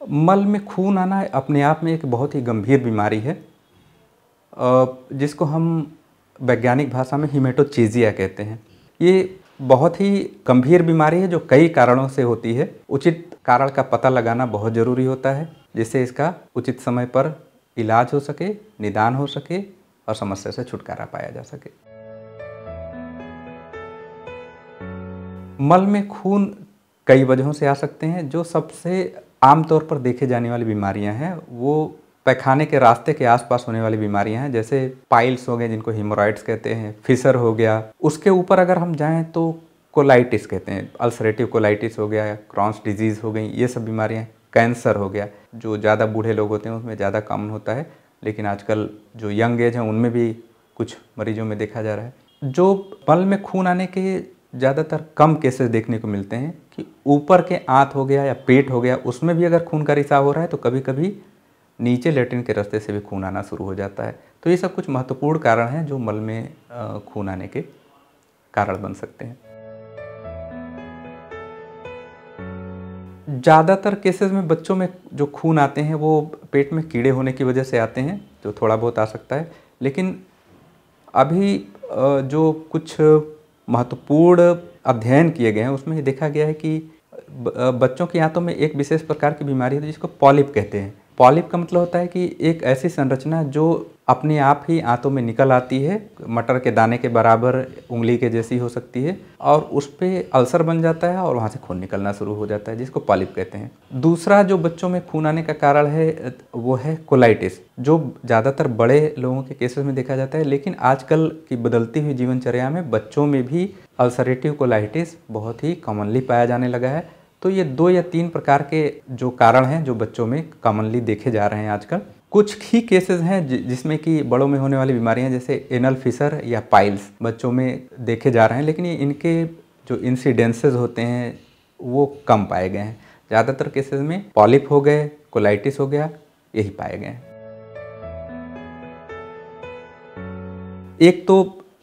मल में खून आना अपने आप में एक बहुत ही गंभीर बीमारी है। जिसको हम वैज्ञानिक भाषा में हिमेटोचीजिया कहते हैं। ये बहुत ही गंभीर बीमारी है जो कई कारणों से होती है। उचित कारण का पता लगाना बहुत ज़रूरी होता है, जिससे इसका उचित समय पर इलाज हो सके, निदान हो सके और समस्या से छुटकारा पाया जा सके। मल में खून कई वजहों से आ सकते हैं, जो सबसे आमतौर पर देखे जाने वाली बीमारियाँ हैं, वो पैखाने के रास्ते के आसपास होने वाली बीमारियाँ हैं, जैसे पाइल्स हो गए जिनको हिमोराइड्स कहते हैं, फिसर हो गया। उसके ऊपर अगर हम जाएँ तो कोलाइटिस कहते हैं, अल्सरेटिव कोलाइटिस हो गया क्रॉन्स डिज़ीज़ हो गई, ये सब बीमारियाँ, कैंसर हो गया, जो ज़्यादा बूढ़े लोग होते हैं उसमें ज़्यादा कॉमन होता है, लेकिन आजकल जो यंग एज हैं उनमें भी कुछ मरीजों में देखा जा रहा है। जो मल में खून आने के ज़्यादातर कम केसेस देखने को मिलते हैं ऊपर के आँत हो गया या पेट हो गया, उसमें भी अगर खून का रिसाव हो रहा है तो कभी कभी नीचे लेटरिन के रास्ते से भी खून आना शुरू हो जाता है। तो ये सब कुछ महत्वपूर्ण कारण हैं जो मल में खून आने के कारण बन सकते हैं। ज़्यादातर केसेस में बच्चों में जो खून आते हैं, वो पेट में कीड़े होने की वजह से आते हैं, जो थोड़ा बहुत आ सकता है। लेकिन अभी जो कुछ महत्वपूर्ण अध्ययन किए गए हैं, उसमें देखा गया है कि बच्चों की आंतों में एक विशेष प्रकार की बीमारी है, जिसको पॉलिप कहते हैं। पॉलिप का मतलब होता है कि एक ऐसी संरचना जो अपने आप ही आंतों में निकल आती है, मटर के दाने के बराबर, उंगली के जैसी हो सकती है, और उस पर अल्सर बन जाता है और वहाँ से खून निकलना शुरू हो जाता है, जिसको पॉलिप कहते हैं। दूसरा जो बच्चों में खून आने का कारण है, वो है कोलाइटिस, जो ज़्यादातर बड़े लोगों के केसेस में देखा जाता है, लेकिन आजकल की बदलती हुई जीवनचर्या में बच्चों में भी अल्सरेटिव कोलाइटिस बहुत ही कॉमनली पाया जाने लगा है। तो ये दो या तीन प्रकार के जो कारण हैं जो बच्चों में कॉमनली देखे जा रहे हैं आजकल, कुछ ही केसेस हैं जिसमें कि बड़ों में होने वाली बीमारियाँ जैसे एनल फिसर या पाइल्स बच्चों में देखे जा रहे हैं, लेकिन इनके जो इंसिडेंसेस होते हैं वो कम पाए गए हैं। ज़्यादातर केसेस में पॉलिप हो गए, कोलाइटिस हो गया, यही पाए गए हैं। एक तो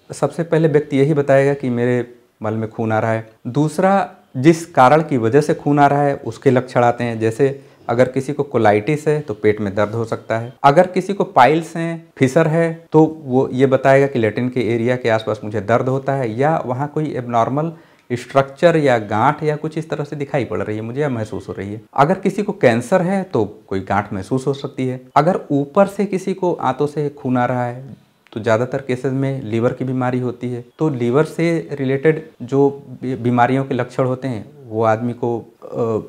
सबसे पहले व्यक्ति यही बताएगा कि मेरे मल में खून आ रहा है। दूसरा, जिस कारण की वजह से खून आ रहा है, उसके लक्षण आते हैं। जैसे, अगर किसी को कोलाइटिस है तो पेट में दर्द हो सकता है। अगर किसी को पाइल्स हैं, फिसर है तो वो ये बताएगा कि लेटिन के एरिया के आसपास मुझे दर्द होता है, या वहाँ कोई एबनॉर्मल स्ट्रक्चर या गांठ या कुछ इस तरह से दिखाई पड़ रही है मुझे या महसूस हो रही है। अगर किसी को कैंसर है तो कोई गांठ महसूस हो सकती है। अगर ऊपर से किसी को आंतों से खून आ रहा है तो ज़्यादातर केसेस में लीवर की बीमारी होती है। तो लीवर से रिलेटेड जो बीमारियों के लक्षण होते हैं, वो आदमी को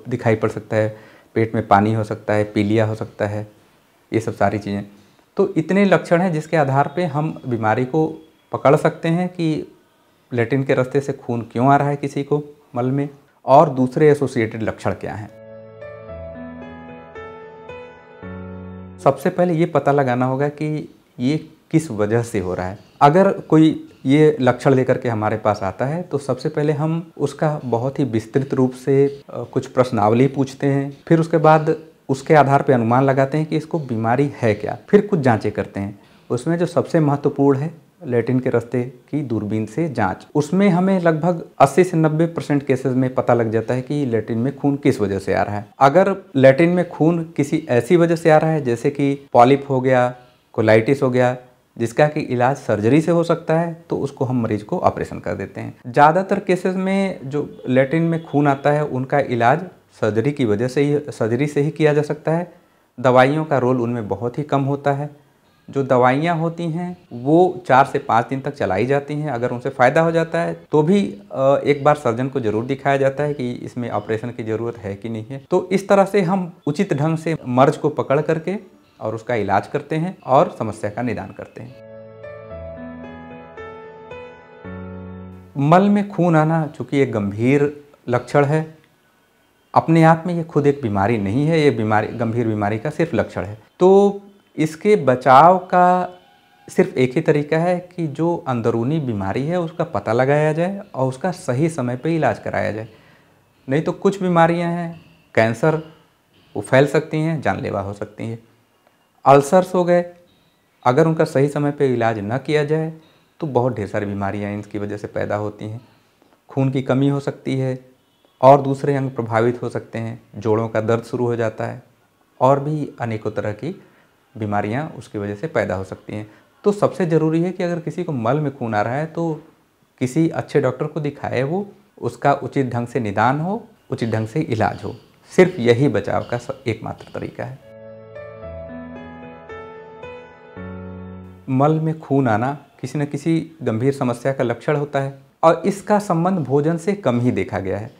दिखाई पड़ सकता है। पेट में पानी हो सकता है, पीलिया हो सकता है, ये सब सारी चीज़ें। तो इतने लक्षण हैं जिसके आधार पे हम बीमारी को पकड़ सकते हैं कि लेटिन के रास्ते से खून क्यों आ रहा है किसी को मल में, और दूसरे एसोसिएटेड लक्षण क्या हैं। सबसे पहले ये पता लगाना होगा कि ये किस वजह से हो रहा है? अगर कोई ये लक्षण लेकर के हमारे पास आता है तो सबसे पहले हम उसका बहुत ही विस्तृत रूप से कुछ प्रश्नावली पूछते हैं, फिर उसके बाद उसके आधार पर अनुमान लगाते हैं कि इसको बीमारी है क्या, फिर कुछ जाँचें करते हैं। उसमें जो सबसे महत्वपूर्ण है, लेटिन के रास्ते की दूरबीन से जाँच। उसमें हमें लगभग 80 से 90 परसेंट केसेस में पता लग जाता है कि लेटिन में खून किस वजह से आ रहा है। अगर लेटिन में खून किसी ऐसी वजह से आ रहा है, जैसे कि पॉलिप हो गया, कोलाइटिस हो गया जिसका कि इलाज सर्जरी से हो सकता है तो उसको हम मरीज़ को ऑपरेशन कर देते हैं। ज़्यादातर केसेस में जो लेटिन में खून आता है, उनका इलाज सर्जरी की वजह से ही, सर्जरी से ही किया जा सकता है। दवाइयों का रोल उनमें बहुत ही कम होता है। जो दवाइयाँ होती हैं, वो चार से पाँच दिन तक चलाई जाती हैं। अगर उनसे फ़ायदा हो जाता है तो भी एक बार सर्जन को ज़रूर दिखाया जाता है कि इसमें ऑपरेशन की ज़रूरत है कि नहीं है। तो इस तरह से हम उचित ढंग से मर्ज को पकड़ करके और उसका इलाज करते हैं और समस्या का निदान करते हैं। मल में खून आना चूँकि एक गंभीर लक्षण है, अपने आप में ये खुद एक बीमारी नहीं है, ये बीमारी, गंभीर बीमारी का सिर्फ़ लक्षण है। तो इसके बचाव का सिर्फ़ एक ही तरीका है कि जो अंदरूनी बीमारी है उसका पता लगाया जाए और उसका सही समय पे इलाज कराया जाए। नहीं तो कुछ बीमारियाँ हैं, कैंसर, वो फैल सकती हैं, जानलेवा हो सकती हैं। अल्सर्स हो गए। अगर उनका सही समय पे इलाज न किया जाए तो बहुत ढेर सारी बीमारियाँ इनकी वजह से पैदा होती हैं। खून की कमी हो सकती है, और दूसरे अंग प्रभावित हो सकते हैं, जोड़ों का दर्द शुरू हो जाता है, और भी अनेकों तरह की बीमारियाँ उसकी वजह से पैदा हो सकती हैं। तो सबसे ज़रूरी है कि अगर किसी को मल में खून आ रहा है तो किसी अच्छे डॉक्टर को दिखाए वो, उसका उचित ढंग से निदान हो, उचित ढंग से इलाज हो। सिर्फ़ यही बचाव का एकमात्र तरीका है। मल में खून आना किसी न किसी गंभीर समस्या का लक्षण होता है और इसका संबंध भोजन से कम ही देखा गया है।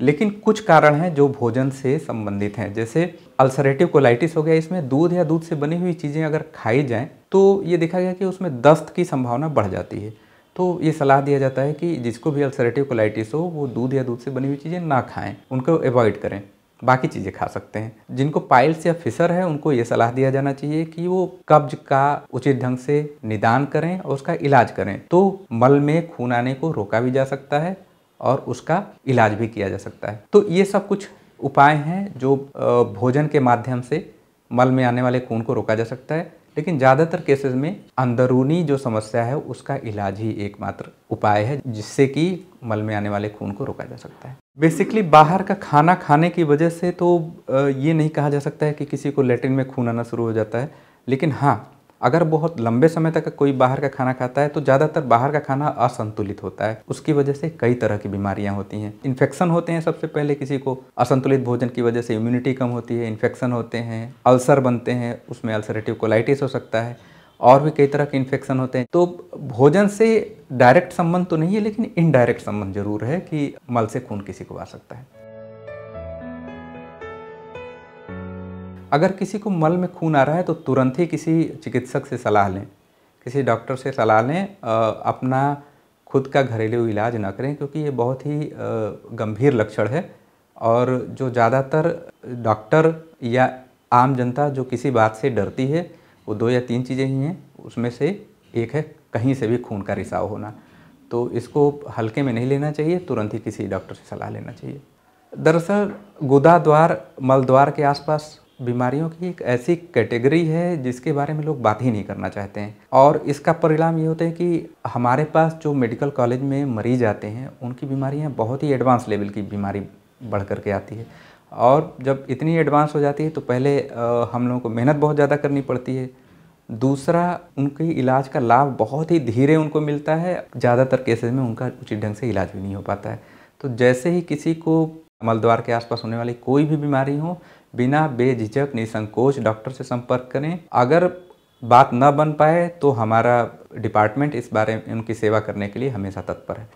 लेकिन कुछ कारण हैं जो भोजन से संबंधित हैं। जैसे अल्सरेटिव कोलाइटिस हो गया, इसमें दूध या दूध से बनी हुई चीज़ें अगर खाई जाएँ तो ये देखा गया कि उसमें दस्त की संभावना बढ़ जाती है। तो ये सलाह दिया जाता है कि जिसको भी अल्सरेटिव कोलाइटिस हो, वो दूध या दूध से बनी हुई चीज़ें ना खाएँ, उनको अवॉइड करें। बाकी चीज़ें खा सकते हैं। जिनको पाइल्स या फिसर है, उनको ये सलाह दिया जाना चाहिए कि वो कब्ज का उचित ढंग से निदान करें और उसका इलाज करें। तो मल में खून आने को रोका भी जा सकता है और उसका इलाज भी किया जा सकता है। तो ये सब कुछ उपाय हैं जो भोजन के माध्यम से मल में आने वाले खून को रोका जा सकता है। लेकिन ज़्यादातर केसेस में अंदरूनी जो समस्या है, उसका इलाज ही एकमात्र उपाय है, जिससे कि मल में आने वाले खून को रोका जा सकता है। बेसिकली बाहर का खाना खाने की वजह से तो ये नहीं कहा जा सकता है कि किसी को लेटिन में खून आना शुरू हो जाता है, लेकिन हाँ अगर बहुत लंबे समय तक कोई बाहर का खाना खाता है तो ज़्यादातर बाहर का खाना असंतुलित होता है। उसकी वजह से कई तरह की बीमारियाँ होती हैं। इन्फेक्शन होते हैं सबसे पहले किसी को। असंतुलित भोजन की वजह से इम्यूनिटी कम होती है, इन्फेक्शन होते हैं, अल्सर बनते हैं, उसमें अल्सरेटिव कोलाइटिस हो सकता है, और भी कई तरह के इन्फेक्शन होते हैं। तो भोजन से डायरेक्ट संबंध तो नहीं है, लेकिन इनडायरेक्ट संबंध ज़रूर है कि मल से खून किसी को आ सकता है। अगर किसी को मल में खून आ रहा है तो तुरंत ही किसी चिकित्सक से सलाह लें। किसी डॉक्टर से सलाह लें अपना खुद का घरेलू इलाज ना करें, क्योंकि ये बहुत ही गंभीर लक्षण है। और जो ज़्यादातर डॉक्टर या आम जनता जो किसी बात से डरती है, वो दो या तीन चीज़ें ही हैं। उसमें से एक है, कहीं से भी खून का रिसाव होना। तो इसको हल्के में नहीं लेना चाहिए, तुरंत ही किसी डॉक्टर से सलाह लेना चाहिए। दरअसल गुदा द्वार मल द्वार के आसपास बीमारियों की एक ऐसी कैटेगरी है जिसके बारे में लोग बात ही नहीं करना चाहते हैं। और इसका परिणाम ये होता है कि हमारे पास जो मेडिकल कॉलेज में मरीज़ आते हैं, उनकी बीमारियाँ बहुत ही एडवांस लेवल की बीमारी बढ़ करके आती है। और जब इतनी एडवांस हो जाती है तो पहले हम लोगों को मेहनत बहुत ज़्यादा करनी पड़ती है। दूसरा, उनके इलाज का लाभ बहुत ही धीरे उनको मिलता है, ज़्यादातर केसेस में उनका उचित ढंग से इलाज भी नहीं हो पाता है। तो जैसे ही किसी को मलद्वार के आसपास होने वाली कोई भी बीमारी हो बिना बेझिझक निसंकोच डॉक्टर से संपर्क करें। अगर बात न बन पाए तो हमारा डिपार्टमेंट इस बारे में, उनकी सेवा करने के लिए हमेशा तत्पर है।